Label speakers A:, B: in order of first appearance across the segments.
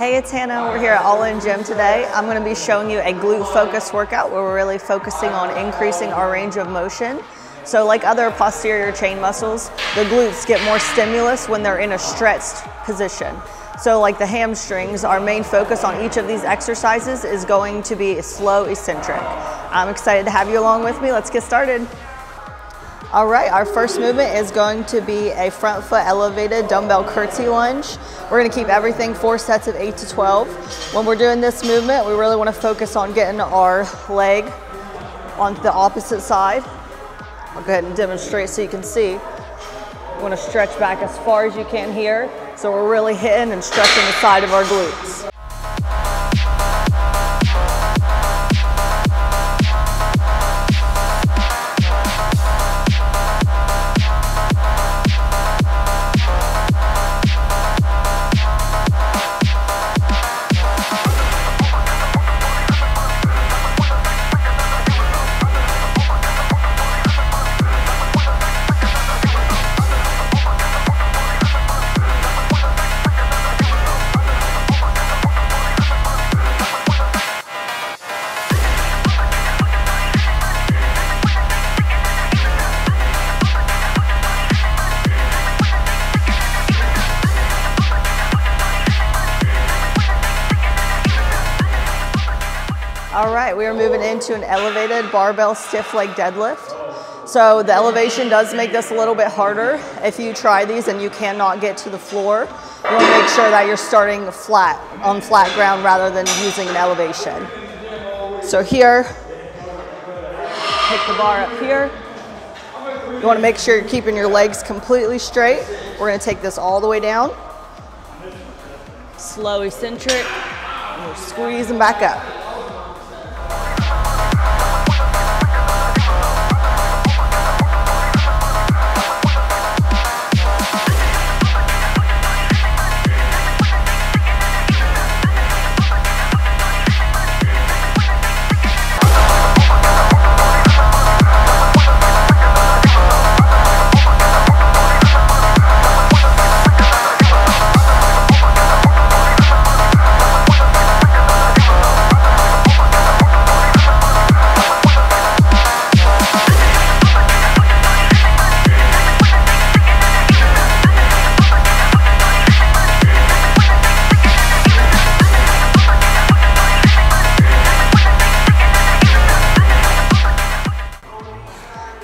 A: Hey, it's Hanna. We're here at All In Gym today. I'm going to be showing you a glute focused workout where we're really focusing on increasing our range of motion. So like other posterior chain muscles, the glutes get more stimulus when they're in a stretched position. So like the hamstrings, our main focus on each of these exercises is going to be slow eccentric. I'm excited to have you along with me. Let's get started. All right, our first movement is going to be a front foot elevated dumbbell curtsy lunge. We're gonna keep everything four sets of eight to 12. When we're doing this movement, we really wanna focus on getting our leg on the opposite side. I'll go ahead and demonstrate so you can see. You wanna stretch back as far as you can here. So we're really hitting and stretching the side of our glutes. All right, we are moving into an elevated barbell stiff leg deadlift. So the elevation does make this a little bit harder. If you try these and you cannot get to the floor, you want to make sure that you're starting flat, on flat ground rather than using an elevation. So here, take the bar up here. You want to make sure you're keeping your legs completely straight. We're going to take this all the way down. Slow eccentric, and we're squeezing back up.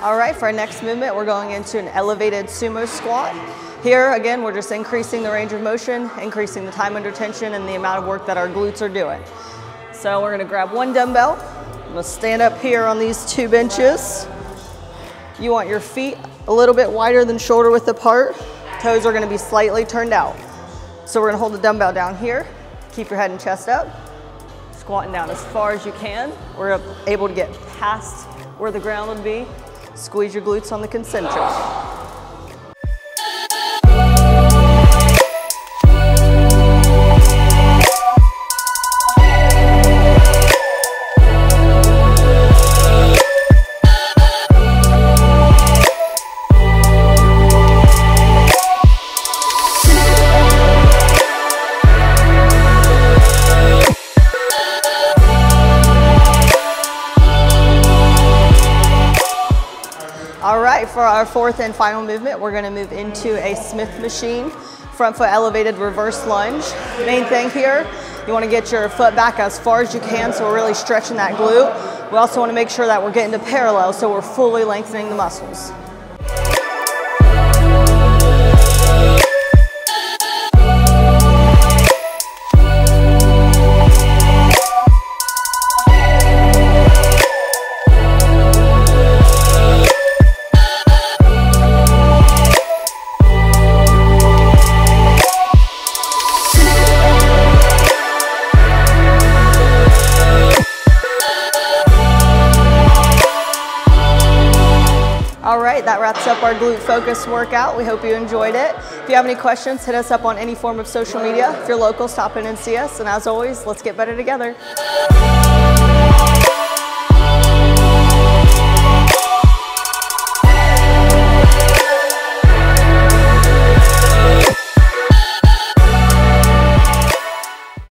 A: All right, for our next movement, we're going into an elevated sumo squat. Here, again, we're just increasing the range of motion, increasing the time under tension and the amount of work that our glutes are doing. So we're gonna grab one dumbbell. I'm gonna stand up here on these two benches. You want your feet a little bit wider than shoulder width apart. Toes are gonna be slightly turned out. So we're gonna hold the dumbbell down here. Keep your head and chest up. Squatting down as far as you can. We're able to get past where the ground would be Squeeze your glutes on the concentric. For our fourth and final movement, we're gonna move into a Smith machine, front foot elevated reverse lunge. Main thing here, you wanna get your foot back as far as you can so we're really stretching that glute. We also wanna make sure that we're getting to parallel so we're fully lengthening the muscles. Wraps up our glute focus workout. We hope you enjoyed it. If you have any questions, hit us up on any form of social media. If you're local, stop in and see us. And as always, let's get better together.